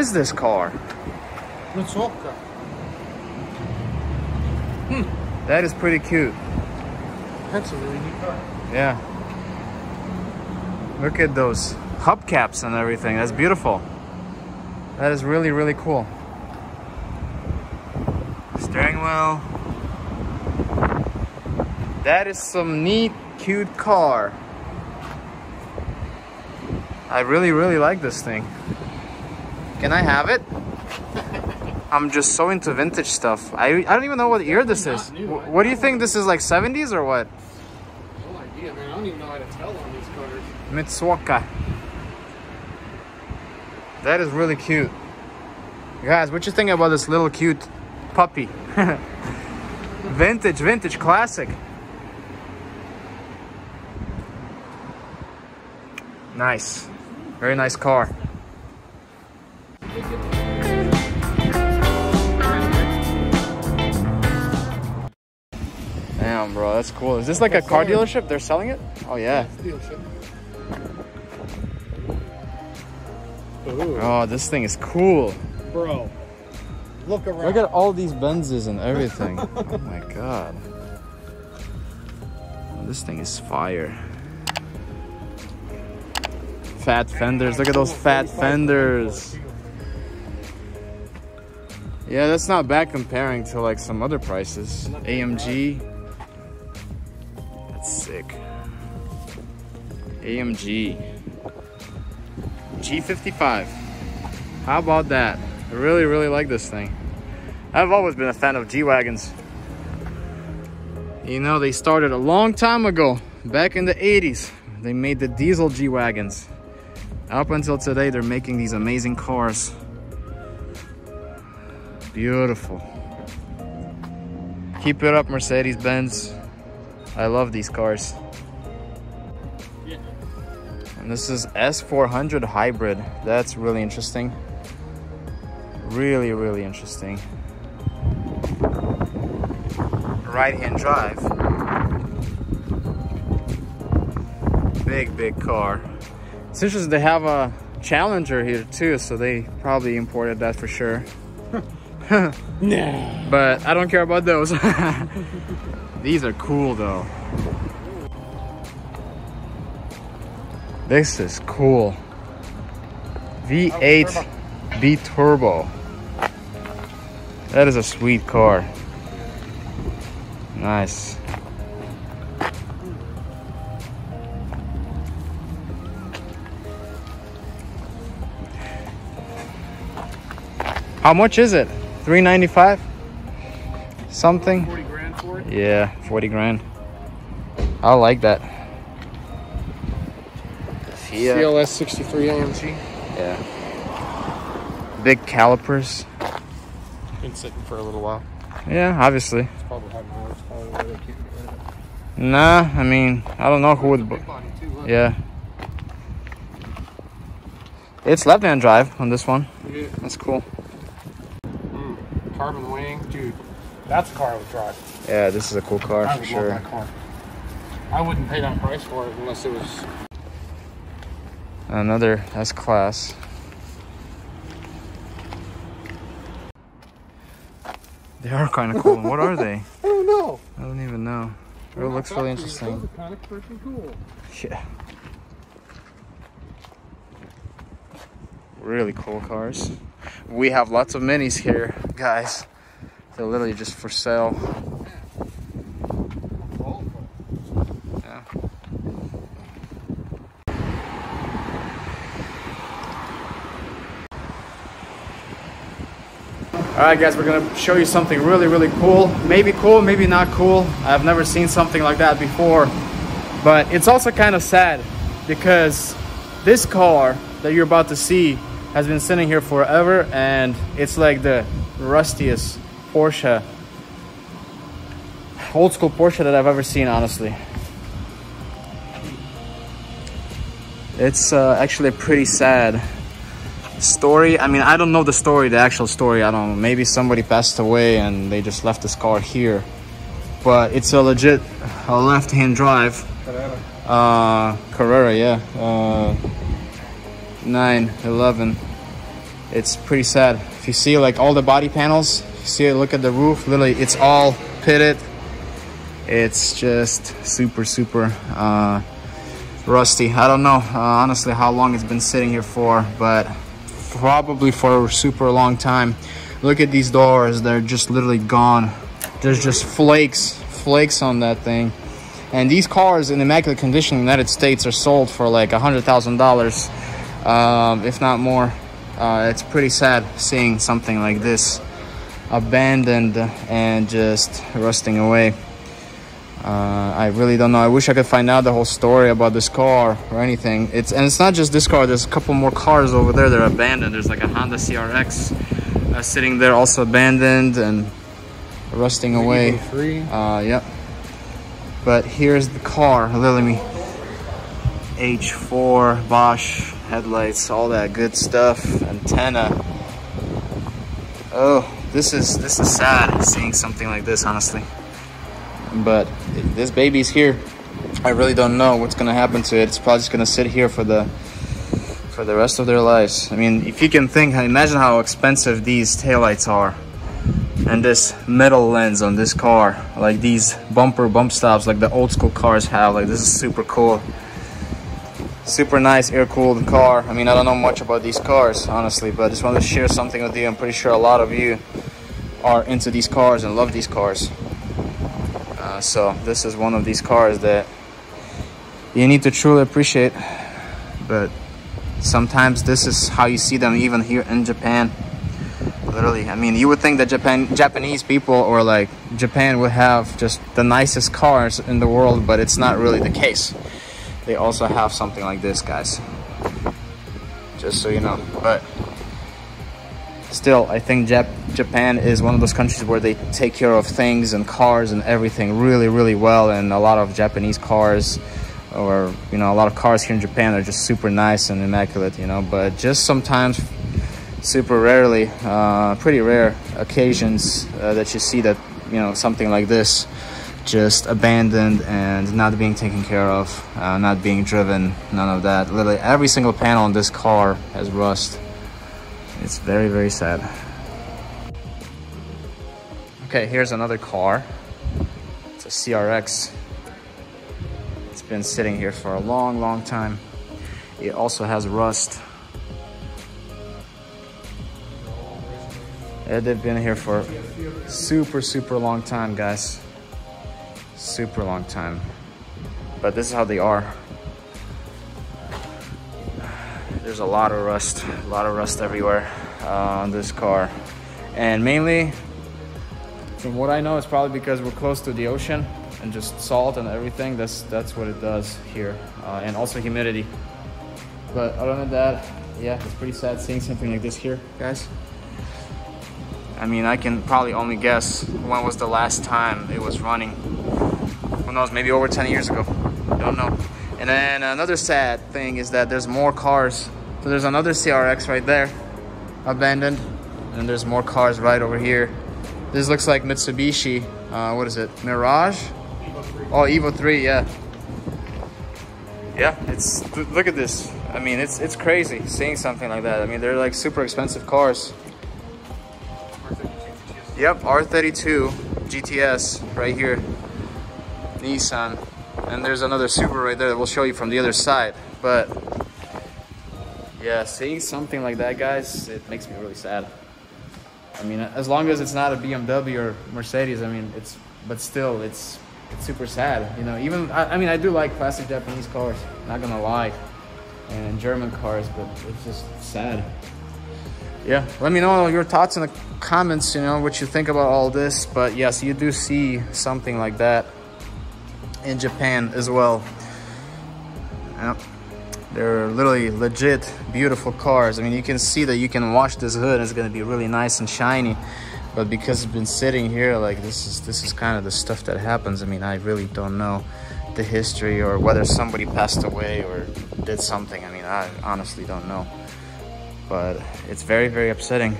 What is this car? Mitsuoka. Hmm. That is pretty cute. That's a really neat car. Yeah. Look at those hubcaps and everything. That's beautiful. That is really, really cool. Steering wheel. That is some neat, cute car. I really, really like this thing. Can I have it? I'm just so into vintage stuff. I, I don't even know what year this is. New. Wh- What do you think? This is like 70s or what? No idea, man. I don't even know how to tell on these cars. Mitsuoka. That is really cute. Guys, what you think about this little cute puppy? vintage, vintage, classic. Nice. Very nice car. Damn, bro, that's cool. Is this like a car dealership? They're selling it? Oh, yeah. Oh, this thing is cool. bro. Look around. Look at all these Benzes and everything. oh my god. Oh, this thing is fire. Fat fenders. Look at those fat fenders. Yeah, that's not bad comparing to like some other prices. AMG. That's sick. AMG. G55. How about that? I really, really like this thing. I've always been a fan of G-Wagons. You know, they started a long time ago, back in the 80s. They made the diesel G-Wagons. Up until today, they're making these amazing cars. Beautiful. Keep it up, Mercedes-Benz. I love these cars. Yeah. And this is S400 hybrid. That's really interesting. Really, really interesting. Right hand drive. Big, big car. It's interesting they have a Challenger here too, so they probably imported that for sure. Nah. But I don't care about those. These are cool though. This is cool. V8 Biturbo. That is a sweet car. Nice. How much is it? 395? Something? Yeah, 40 grand. I like that. Fiat. CLS 63 AMG. Yeah. Big calipers. Been sitting for a little while. Yeah, obviously. It's probably having more. It's probably why they can't get rid of it. Nah, I mean, I don't know who would. bu- too. Yeah. It's left-hand drive on this one. Yeah. That's cool. Mm. Carbon wing, dude. That's a car I would drive. Yeah, this is a cool car I for would sure. love that car. I wouldn't pay that price for it unless it was. Another S class. They are kind of cool. what are they? I don't know. I don't even know. It looks really interesting. Kind of cool. Yeah. Really cool cars. We have lots of minis here, guys. They're literally just for sale. All right, guys, we're gonna show you something really, really cool. Maybe cool, maybe not cool. I've never seen something like that before. But it's also kind of sad because this car that you're about to see has been sitting here forever and it's like the rustiest Porsche, old school Porsche that I've ever seen, honestly. It's uh, actually a pretty sad story. I mean, I don't know the story, the actual story. I don't know. Maybe somebody passed away and they just left this car here. But it's a legit a left-hand drive. Uh, Carrera, yeah. Uh, 9, 11. it's pretty sad. If you see like all the body panels, see it, look at the roof, literally it's all pitted. It's just super, super uh, rusty. I don't know uh, honestly how long it's been sitting here for, but probably for a super long time. Look at these doors, they're just literally gone. There's just flakes, flakes on that thing. And these cars in immaculate condition in the United States are sold for like a $100,000, um, if not more. Uh, it's pretty sad seeing something like this abandoned and just rusting away. Uh, I really don't know. I wish I could find out the whole story about this car or anything. It's and it's not just this car. There's a couple more cars over there They're abandoned. There's like a Honda CRX uh, sitting there, also abandoned and rusting away. Uh, yep. But here's the car. Literally, me H4 Bosch headlights, all that good stuff. Antenna. Oh, this is this is sad seeing something like this, honestly. But this baby's here. I really don't know what's gonna happen to it. It's probably just gonna sit here for the for the rest of their lives. I mean if you can think imagine how expensive these taillights are. And this metal lens on this car. Like these bumper bump stops like the old school cars have. Like this is super cool. Super nice air cooled car. I mean i don't know much about these cars honestly but i just wanted to share something with you. I'm pretty sure a lot of you are into these cars and love these cars. Uh, so this is one of these cars that you need to truly appreciate. But sometimes this is how you see them even here in Japan. Literally I mean you would think that Japan Japanese people or like Japan would have just the nicest cars in the world but it's not really the case. They also have something like this guys. Just so you know. But still, I think Jap Japan is one of those countries where they take care of things and cars and everything really, really well. And a lot of Japanese cars or, you know, a lot of cars here in Japan are just super nice and immaculate, you know, but just sometimes super rarely, uh, pretty rare occasions uh, that you see that, you know, something like this just abandoned and not being taken care of, uh, not being driven, none of that. Literally every single panel on this car has rust. It's very, very sad. Okay, here's another car. It's a CRX. It's been sitting here for a long, long time. It also has rust. Yeah, they've been here for super, super long time, guys. Super long time. But this is how they are. There's a lot of rust, a lot of rust everywhere uh, on this car. And mainly, from what I know, it's probably because we're close to the ocean and just salt and everything. That's that's what it does here, uh, and also humidity. But other than that, yeah, it's pretty sad seeing something like this here, guys. I mean, I can probably only guess when was the last time it was running. Who knows, maybe over 10 years ago. Don't know. And then another sad thing is that there's more cars so there's another CRX right there, abandoned. And there's more cars right over here. This looks like Mitsubishi, uh, what is it, Mirage? Evo oh, Evo 3, yeah. Yeah, it's, look at this. I mean, it's it's crazy seeing something like that. I mean, they're like super expensive cars. Yep, R32 GTS right here. Nissan. And there's another Subaru right there that we'll show you from the other side. But yeah, seeing something like that, guys, it makes me really sad. I mean, as long as it's not a BMW or Mercedes, I mean, it's, but still, it's, it's super sad. You know, even, I, I mean, I do like classic Japanese cars, not gonna lie, and German cars, but it's just sad. Yeah, let me know your thoughts in the comments, you know, what you think about all this. But yes, you do see something like that in Japan as well. Yep. They're literally legit beautiful cars. I mean, you can see that you can wash this hood. It's gonna be really nice and shiny. But because it's been sitting here, like this is this is kind of the stuff that happens. I mean, I really don't know the history or whether somebody passed away or did something. I mean, I honestly don't know. But it's very, very upsetting.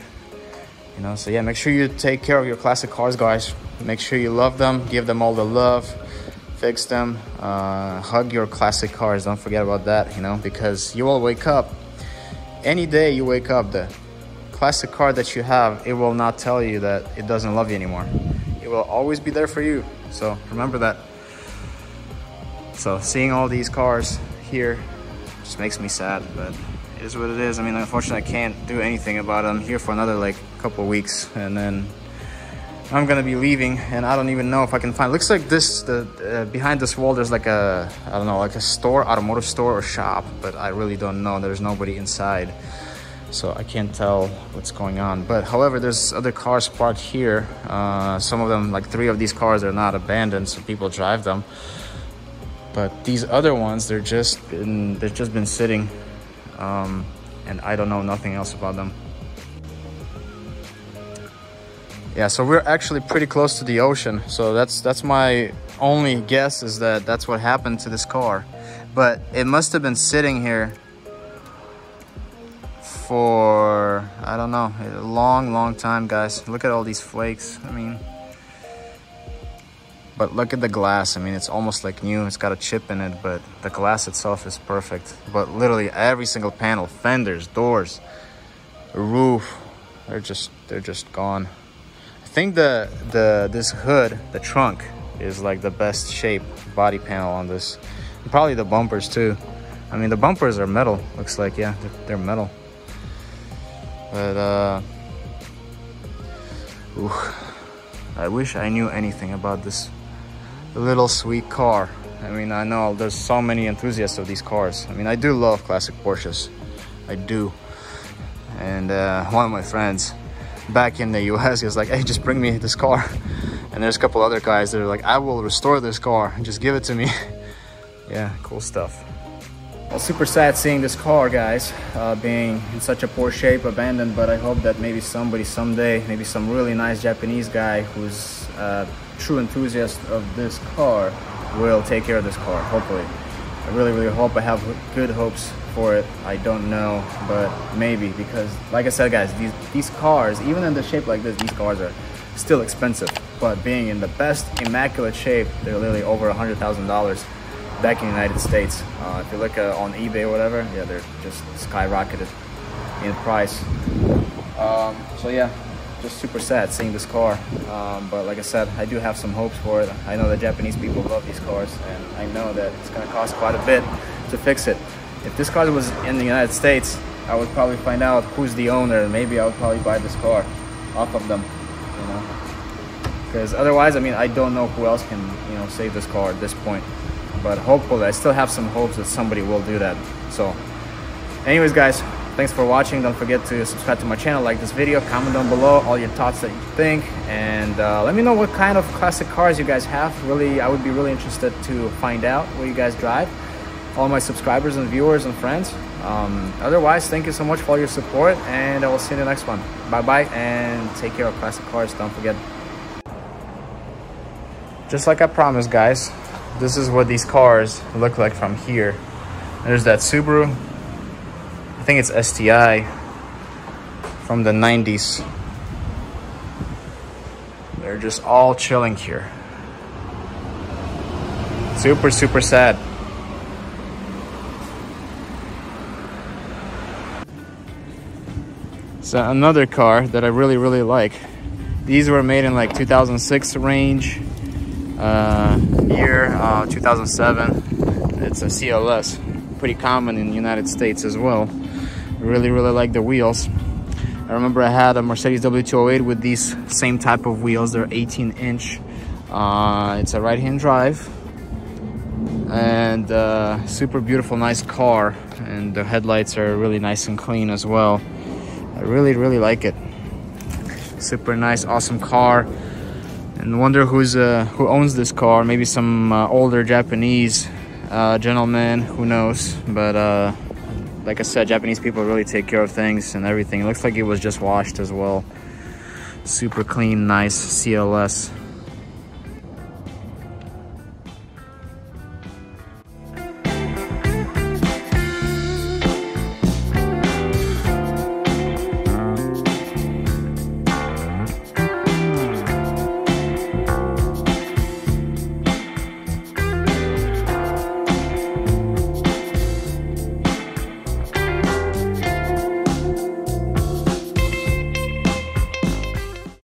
You know, so yeah, make sure you take care of your classic cars, guys. Make sure you love them, give them all the love fix them uh, hug your classic cars don't forget about that you know because you will wake up any day you wake up the classic car that you have, it will not tell you that it doesn't love you anymore. It will always be there for you. So remember that. So seeing all these cars here just makes me sad, but it is what it is. I mean, unfortunately, I can't do anything about it. I'm here for another like couple weeks and then I'm gonna be leaving and I don't even know if I can find, looks like this, the uh, behind this wall, there's like a, I don't know, like a store, automotive store or shop, but I really don't know. There's nobody inside. So I can't tell what's going on. But however, there's other cars parked here. Uh, some of them, like three of these cars are not abandoned, so people drive them. But these other ones, they're just been, they've just been sitting um, and I don't know nothing else about them yeah so we're actually pretty close to the ocean. So that's that's my only guess is that that's what happened to this car. But it must have been sitting here for i don't know a long long time guys. Look at all these flakes. I mean but look at the glass. I mean it's almost like new. It's got a chip in it but the glass itself is perfect. But literally every single panel fenders doors roof they're just they're just gone think the the this hood, the trunk, is like the best shape body panel on this. And probably the bumpers too. I mean, the bumpers are metal. Looks like yeah, they're, they're metal. But uh, ooh, I wish I knew anything about this little sweet car. I mean, I know there's so many enthusiasts of these cars. I mean, I do love classic Porsches. I do. And uh, one of my friends, back in the US, he was like, hey, just bring me this car. And there's a couple other guys that are like, I will restore this car, and just give it to me. yeah, cool stuff. Well, super sad seeing this car, guys, uh, being in such a poor shape, abandoned, but I hope that maybe somebody someday, maybe some really nice Japanese guy who's a true enthusiast of this car will take care of this car, hopefully. I really, really hope I have good hopes for it. I don't know, but maybe because, like I said, guys, these these cars, even in the shape like this, these cars are still expensive. But being in the best immaculate shape, they're literally over a hundred thousand dollars back in the United States. Uh, if you look uh, on eBay or whatever, yeah, they're just skyrocketed in price. Um, so yeah, just super sad seeing this car. Um, but like I said, I do have some hopes for it. I know that Japanese people love these cars, and I know that it's gonna cost quite a bit to fix it. If this car was in the United States, I would probably find out who's the owner, and maybe I would probably buy this car off of them, you know. Because otherwise, I mean, I don't know who else can, you know, save this car at this point. But hopefully, I still have some hopes that somebody will do that. So, anyways, guys, Thanks for watching. Don't forget to subscribe to my channel, like this video, comment down below all your thoughts that you think, and uh, let me know what kind of classic cars you guys have. Really, I would be really interested to find out what you guys drive. All my subscribers and viewers and friends. Um, otherwise, thank you so much for all your support, and I will see you in the next one. Bye-bye, and take care of classic cars. Don't forget. Just like I promised, guys, this is what these cars look like from here. There's that Subaru I think it's STI from the 90s. They're just all chilling here. Super, super sad. So another car that I really, really like. These were made in like 2006 range, uh, year uh, 2007. It's a CLS, pretty common in the United States as well. I really really like the wheels. I remember I had a Mercedes W208 with these same type of wheels. They're 18 inch. Uh, it's a right-hand drive and uh, super beautiful nice car. And the headlights are really nice and clean as well I really really like it super nice awesome car and wonder who's uh, who owns this car maybe some uh, older Japanese uh, gentleman who knows but uh, like I said, Japanese people really take care of things and everything. It looks like it was just washed as well. Super clean, nice CLS.